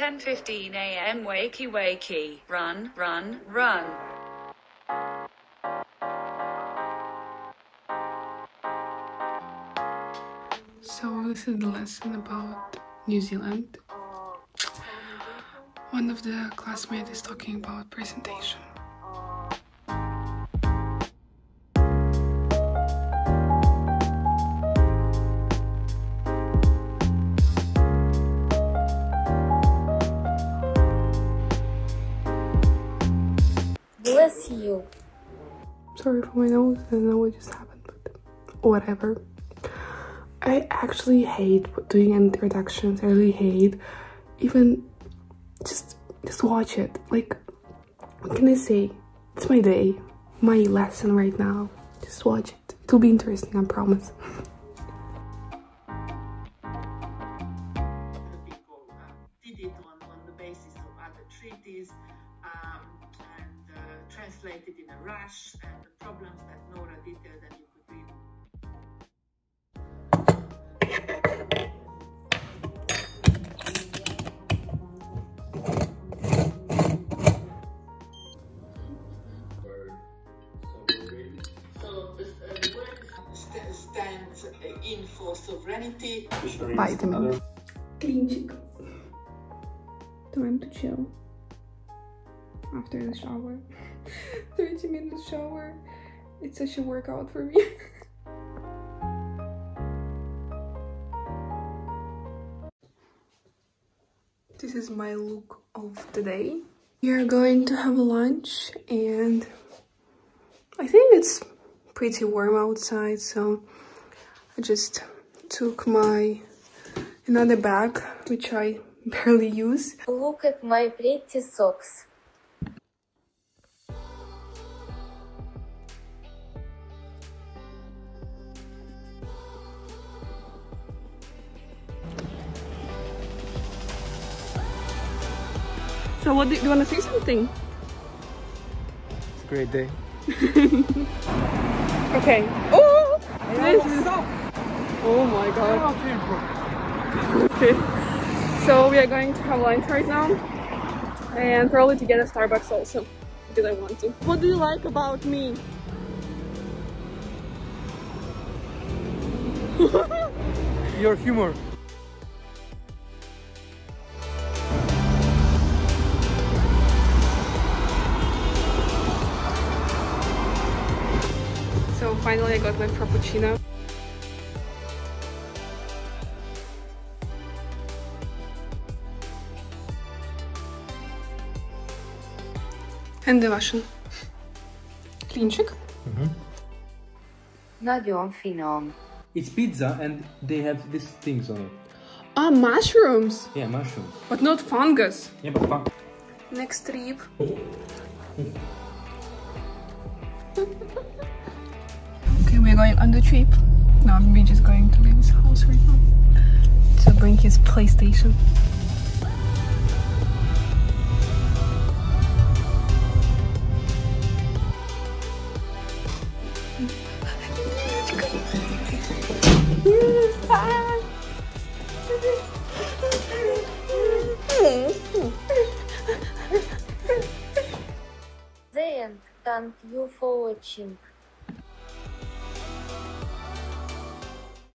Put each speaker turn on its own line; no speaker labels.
10:15 a.m. Wakey wakey. Run, run, run.
So this is the lesson about New Zealand. One of the classmates is talking about presentation.
You.
Sorry for my nose, I don't know what just happened, but whatever. I actually hate doing introductions. I really hate even just just watch it. Like what can I say? It's my day, my lesson right now. Just watch it. It'll be interesting, I promise.
other people translated in a rush and the problems that Nora detailed and you could read.
Vitamin. Cringe. Time to chill after the shower. 30 shower. It's such a workout for me. this is my look of the day. We are going to have lunch and I think it's pretty warm outside so I just took my another bag which I barely use.
Look at my pretty socks.
So what do you, want to say something?
It's a great day.
Okay. Oh, this is. Oh my god. Okay. So we are going to have lunch right now, and probably to get a Starbucks also because I want to. What do you like about me?
Your humor.
finally, I got my frappuccino. And the Russian. Клинчик.
Nagyon finom.
It's pizza and they have these things on it.
Ah, mushrooms!
Yeah, mushroom.
But not fungus.
Yeah, but fuck.
Next trip. Going on the trip. Now we're just going to leave his house right now to bring his PlayStation.
Thank you for watching.